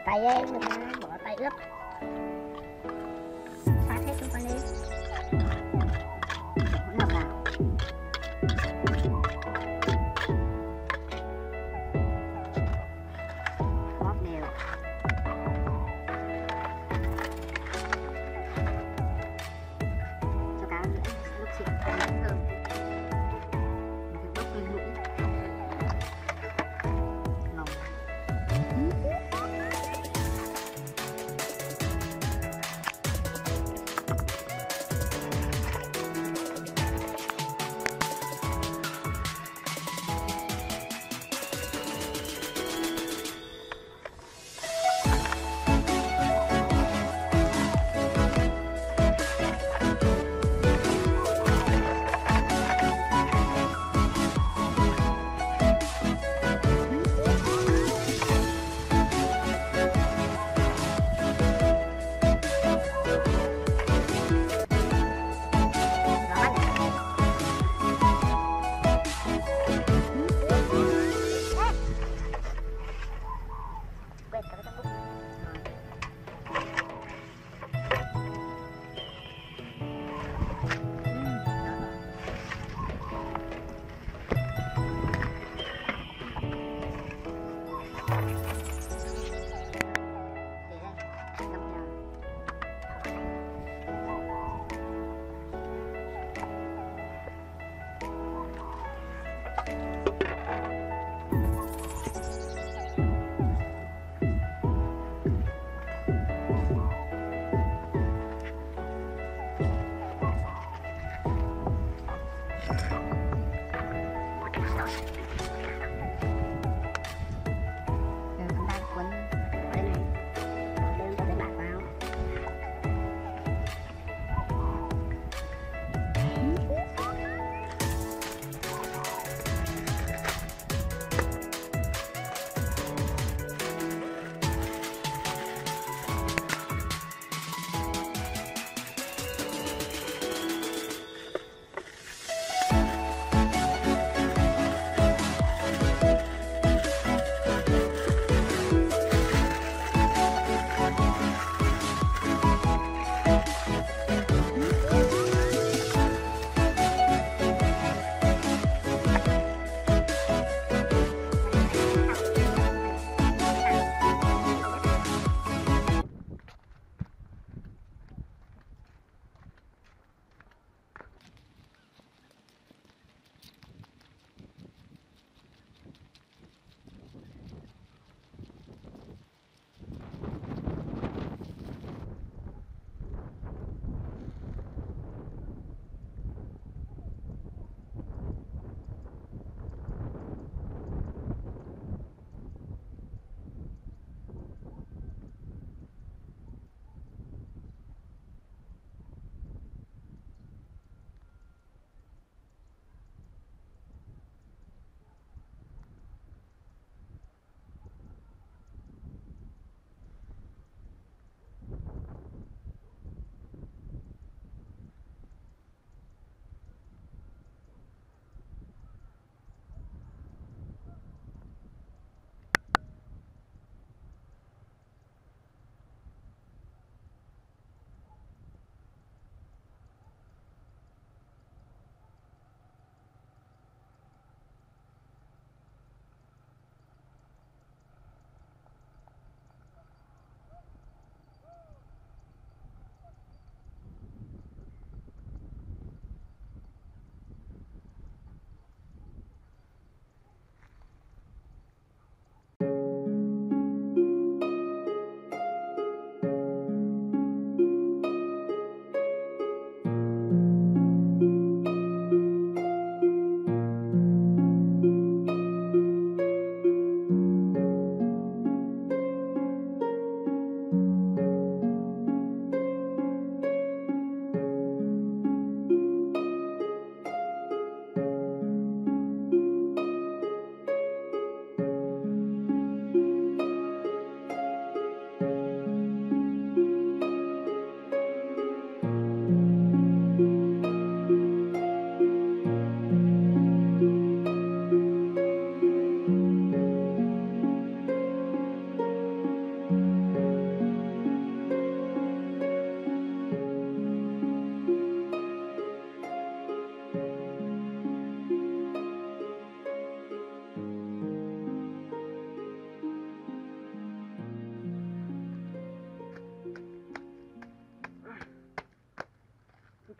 tay em người ta bỏ tay ướp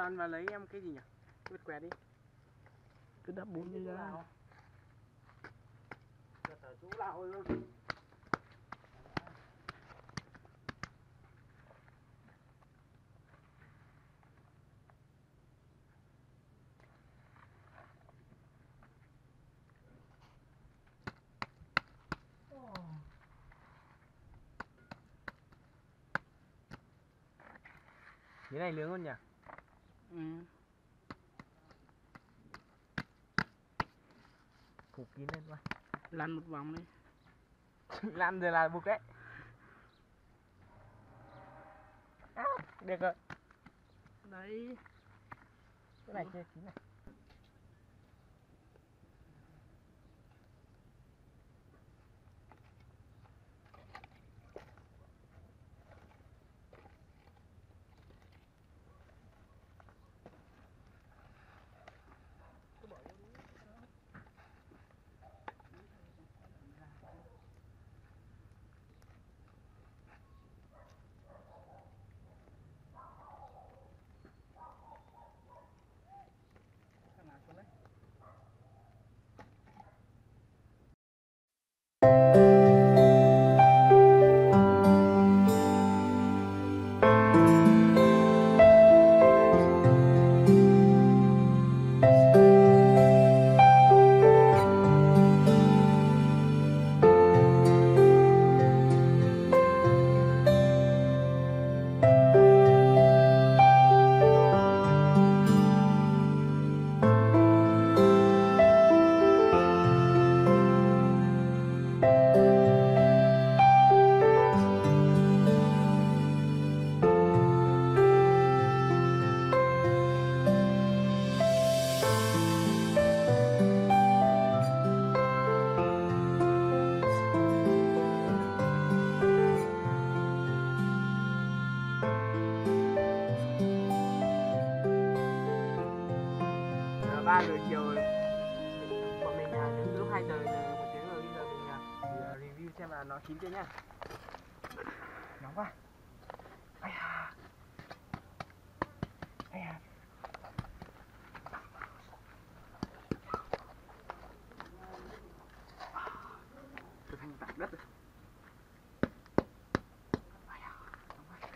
Đoàn và lấy em cái gì nhỉ? Vứt quẹt đi. Cứ đắp bún như ra. chú lão luôn. Cái này nướng hơn nhỉ? Ừ. Phủ kín lên coi lăn một vòng đi. Làm rồi là buộc đấy. À, Được rồi. Đấy. Cái này chưa chín này Giờ 3 giờ chiều rồi. Bọn mình à, đến lúc 2 giờ là một tiếng rồi Bây giờ mình à, review xem là nó chín chưa nhá Nóng quá Ai à Ai à Trở thành tảng đất rồi Ai à, nóng quá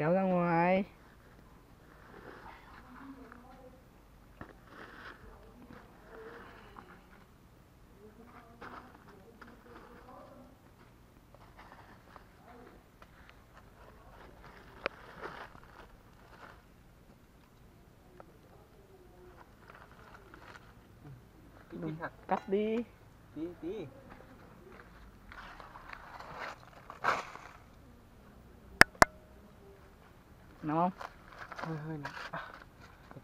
kéo ra ngoài. Cắt đi. Tí tí nóng không? Hơi hơi nóng. À,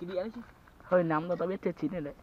Cái đĩa đấy chứ. Hơi nóng rồi tao biết chưa chín rồi đấy